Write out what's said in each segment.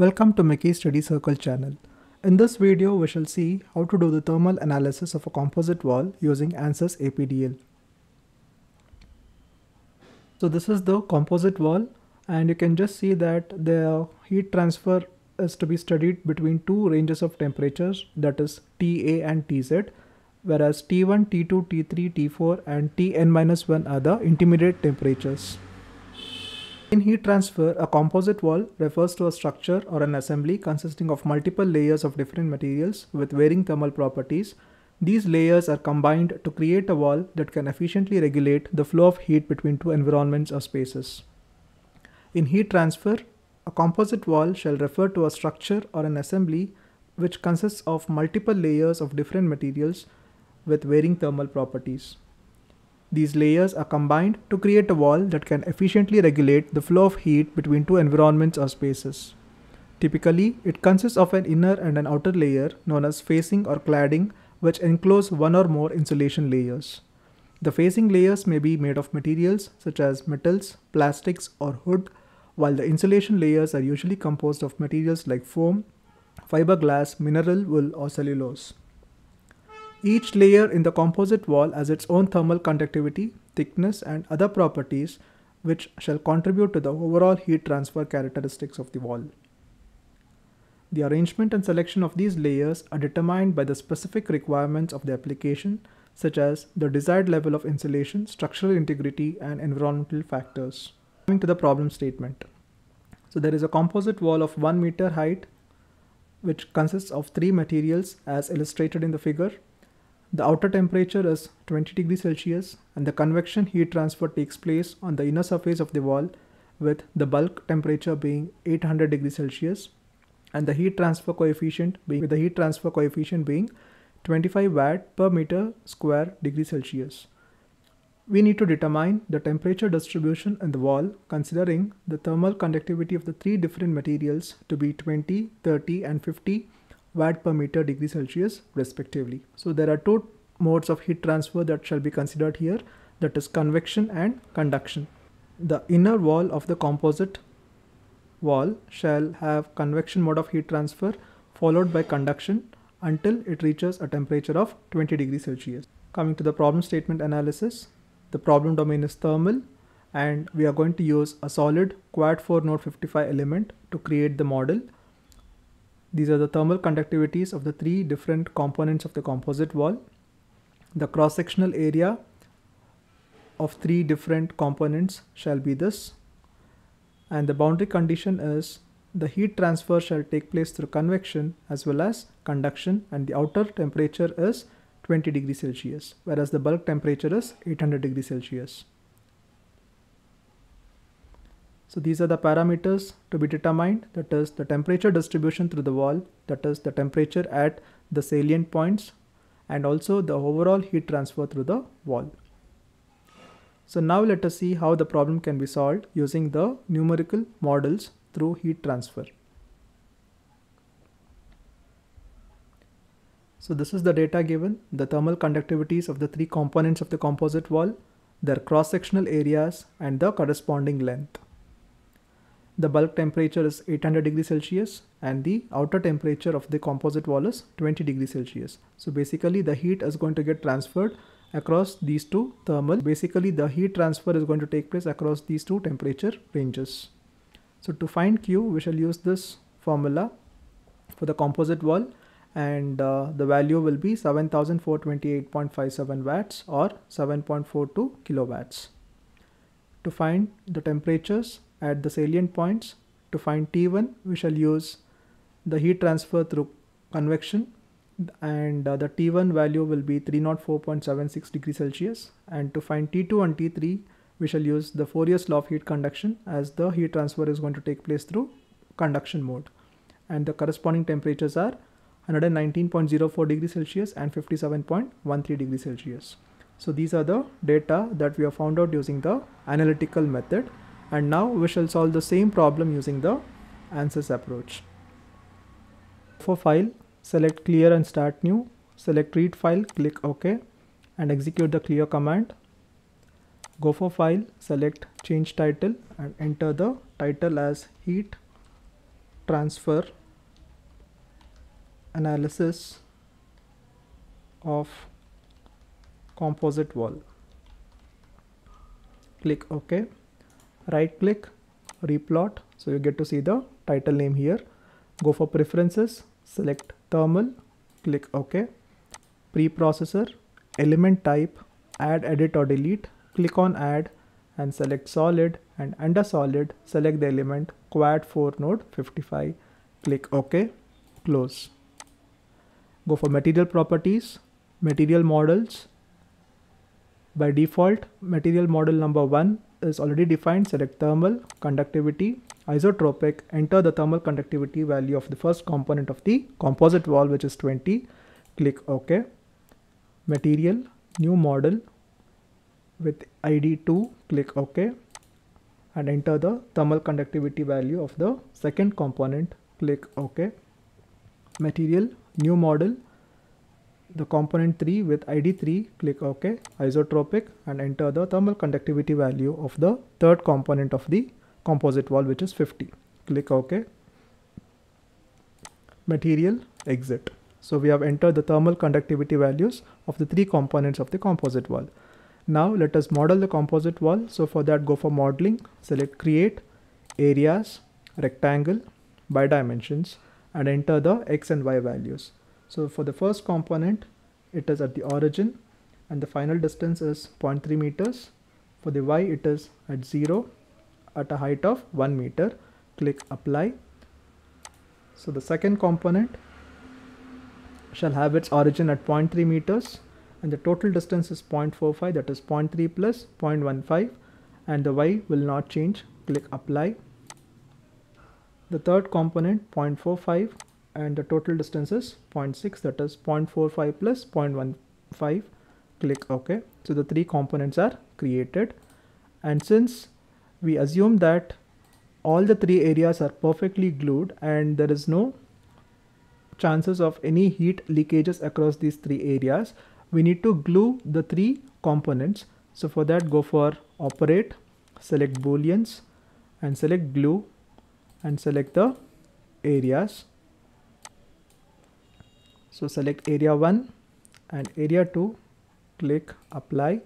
Welcome to Mechie's Study Circle channel. In this video, we shall see how to do the thermal analysis of a composite wall using ANSYS APDL. So this is the composite wall and you can just see that the heat transfer is to be studied between two ranges of temperatures that is TA and TZ whereas T1, T2, T3, T4 and Tn-1 are the intermediate temperatures. In heat transfer, a composite wall refers to a structure or an assembly consisting of multiple layers of different materials with varying thermal properties. These layers are combined to create a wall that can efficiently regulate the flow of heat between two environments or spaces. In heat transfer, a composite wall shall refer to a structure or an assembly which consists of multiple layers of different materials with varying thermal properties. These layers are combined to create a wall that can efficiently regulate the flow of heat between two environments or spaces. Typically, it consists of an inner and an outer layer known as facing or cladding which enclose one or more insulation layers. The facing layers may be made of materials such as metals, plastics or wood, while the insulation layers are usually composed of materials like foam, fiberglass, mineral wool or cellulose. Each layer in the composite wall has its own thermal conductivity, thickness and other properties which shall contribute to the overall heat transfer characteristics of the wall. The arrangement and selection of these layers are determined by the specific requirements of the application such as the desired level of insulation, structural integrity and environmental factors. Coming to the problem statement. So there is a composite wall of 1 meter height which consists of three materials as illustrated in the figure the outer temperature is 20 degrees Celsius and the convection heat transfer takes place on the inner surface of the wall with the bulk temperature being 800 degrees Celsius and the heat transfer coefficient being with the heat transfer coefficient being 25 watt per meter square degree Celsius. We need to determine the temperature distribution in the wall considering the thermal conductivity of the three different materials to be 20, 30 and 50 watt per meter degree Celsius respectively. So there are two modes of heat transfer that shall be considered here that is convection and conduction. The inner wall of the composite wall shall have convection mode of heat transfer followed by conduction until it reaches a temperature of 20 degrees Celsius. Coming to the problem statement analysis, the problem domain is thermal and we are going to use a solid quad 4 node 55 element to create the model these are the thermal conductivities of the three different components of the composite wall. The cross-sectional area of three different components shall be this. And the boundary condition is the heat transfer shall take place through convection as well as conduction and the outer temperature is 20 degrees Celsius whereas the bulk temperature is 800 degrees Celsius. So these are the parameters to be determined that is the temperature distribution through the wall that is the temperature at the salient points and also the overall heat transfer through the wall. So now let us see how the problem can be solved using the numerical models through heat transfer. So this is the data given, the thermal conductivities of the three components of the composite wall, their cross-sectional areas and the corresponding length the bulk temperature is 800 degrees Celsius and the outer temperature of the composite wall is 20 degrees Celsius. So basically the heat is going to get transferred across these two thermal. Basically the heat transfer is going to take place across these two temperature ranges. So to find Q we shall use this formula for the composite wall and uh, the value will be 7428.57 watts or 7.42 kilowatts. To find the temperatures at the salient points. To find T1, we shall use the heat transfer through convection and uh, the T1 value will be 304.76 degrees Celsius and to find T2 and T3 we shall use the Fourier's law of heat conduction as the heat transfer is going to take place through conduction mode and the corresponding temperatures are 119.04 degrees Celsius and 57.13 degrees Celsius. So these are the data that we have found out using the analytical method and now we shall solve the same problem using the ANSYS approach. For file, select clear and start new, select read file, click OK and execute the clear command. Go for file, select change title and enter the title as heat transfer analysis of composite wall click ok right click replot. So you get to see the title name here. Go for preferences select thermal click ok. Preprocessor element type add edit or delete. Click on add and select solid. And under solid select the element quad 4 node 55 click ok close. Go for material properties material models. By default, material model number one is already defined. Select thermal, conductivity, isotropic, enter the thermal conductivity value of the first component of the composite wall, which is 20. Click OK. Material, new model with ID 2, click OK and enter the thermal conductivity value of the second component. Click OK. Material, new model the component 3 with ID 3, click OK, isotropic and enter the thermal conductivity value of the third component of the composite wall which is 50. Click OK. Material, exit. So we have entered the thermal conductivity values of the three components of the composite wall. Now let us model the composite wall. So for that go for modeling, select create, areas, rectangle, by dimensions and enter the x and y values. So for the first component, it is at the origin and the final distance is 0.3 meters. For the y, it is at 0 at a height of 1 meter. Click apply. So the second component shall have its origin at 0.3 meters and the total distance is 0.45 that is 0.3 plus 0.15 and the y will not change. Click apply. The third component 0.45 and the total distance is 0.6 that is 0.45 plus 0.15 click ok. So the three components are created. And since we assume that all the three areas are perfectly glued and there is no chances of any heat leakages across these three areas we need to glue the three components. So for that go for operate select booleans and select glue and select the areas so select area 1 and area 2, click apply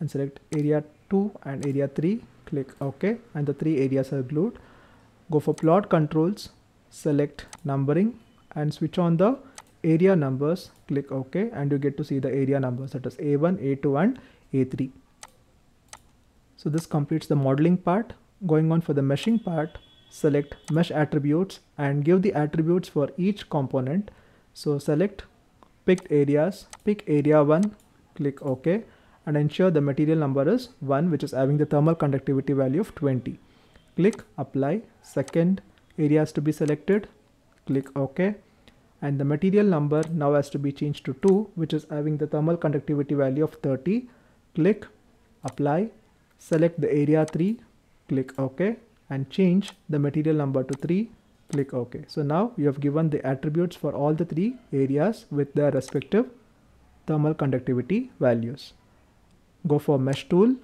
and select area 2 and area 3, click OK and the three areas are glued. Go for plot controls, select numbering and switch on the area numbers, click OK and you get to see the area numbers that is A1, A2 and A3. So this completes the modeling part. Going on for the meshing part, select mesh attributes and give the attributes for each component so select picked areas, pick area 1, click OK. And ensure the material number is 1 which is having the thermal conductivity value of 20. Click apply, second areas to be selected, click OK. And the material number now has to be changed to 2 which is having the thermal conductivity value of 30. Click apply, select the area 3, click OK. And change the material number to 3 click OK. So now you have given the attributes for all the three areas with their respective thermal conductivity values. Go for mesh tool.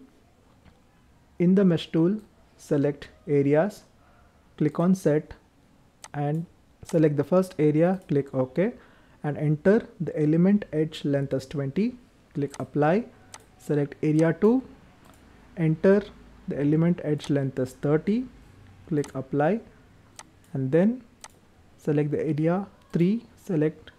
In the mesh tool, select areas, click on set and select the first area, click OK and enter the element edge length as 20, click apply, select area 2, enter the element edge length as 30, click apply and then select the area 3 select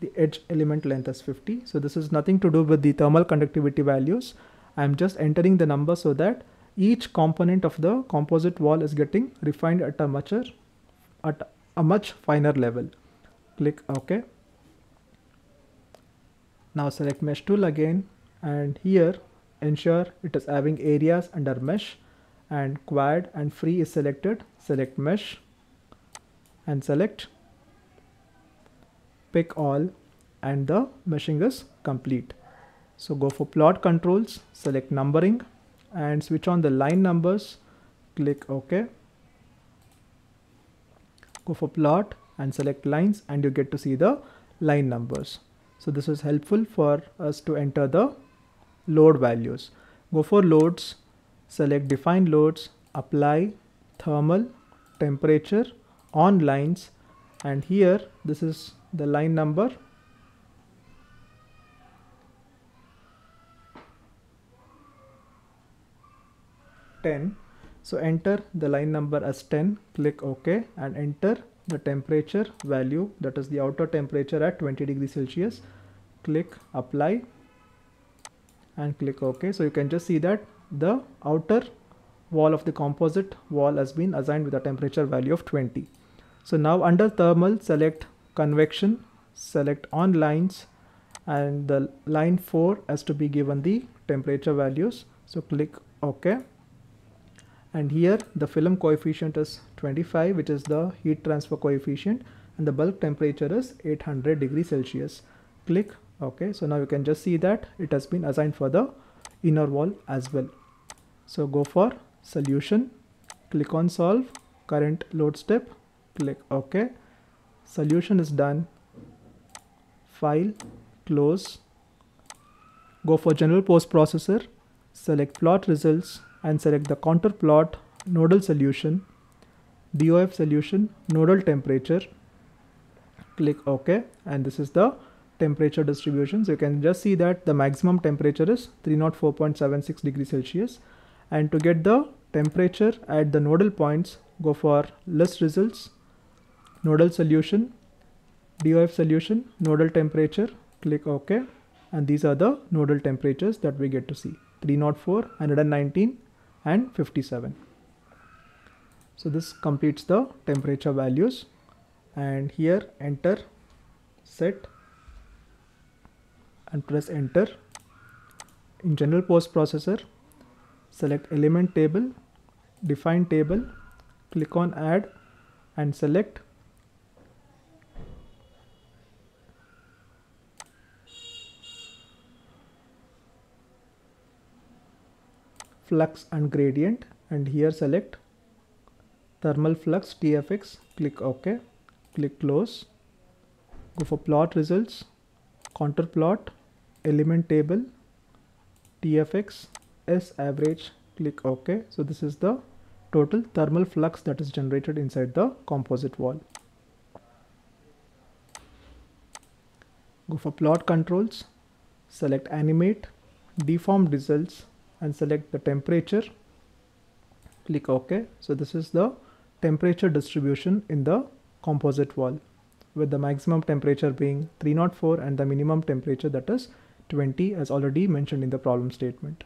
the edge element length as 50 so this is nothing to do with the thermal conductivity values. I'm just entering the number so that each component of the composite wall is getting refined at a much at a much finer level. Click OK. Now select mesh tool again. And here ensure it is having areas under mesh. And quad and free is selected. Select mesh and select pick all and the meshing is complete. So go for plot controls, select numbering and switch on the line numbers, click OK. Go for plot and select lines and you get to see the line numbers. So this is helpful for us to enter the load values. Go for loads, select define loads, apply, thermal, temperature, on lines. And here this is the line number. ten. So enter the line number as 10 click ok and enter the temperature value. That is the outer temperature at 20 degrees celsius. Click apply and click ok. So you can just see that the outer wall of the composite wall has been assigned with a temperature value of 20 so now under thermal select convection select on lines and the line 4 has to be given the temperature values. So click ok. And here the film coefficient is 25 which is the heat transfer coefficient and the bulk temperature is 800 degrees celsius. Click ok. So now you can just see that it has been assigned for the inner wall as well. So go for solution. Click on solve. Current load step. Click ok. Solution is done. File. Close. Go for general post processor. Select plot results and select the contour plot nodal solution. DOF solution nodal temperature. Click OK. And this is the temperature distribution. So you can just see that the maximum temperature is 304.76 degrees Celsius and to get the temperature at the nodal points go for list results. Nodal solution DOF solution nodal temperature click OK. And these are the nodal temperatures that we get to see. 304 119 and 57 so this completes the temperature values. And here enter set and press enter. In general post processor select element table define table click on add and select. Flux and gradient and here select thermal flux TFX click OK click close go for plot results contour plot element table TFX S average click OK. So this is the total thermal flux that is generated inside the composite wall. Go for plot controls select animate deform results and select the temperature. Click ok. So this is the temperature distribution in the composite wall with the maximum temperature being 304 and the minimum temperature that is 20 as already mentioned in the problem statement